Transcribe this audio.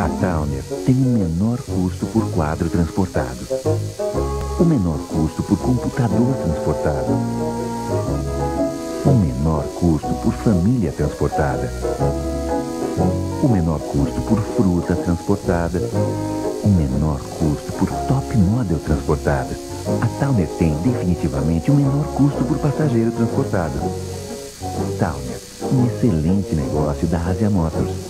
A Towner tem o menor custo por quadro transportado. O menor custo por computador transportado. O menor custo por família transportada. O menor custo por fruta transportada. O menor custo por top model transportada. A Towner tem definitivamente o menor custo por passageiro transportado. Towner, um excelente negócio da Asia Motors.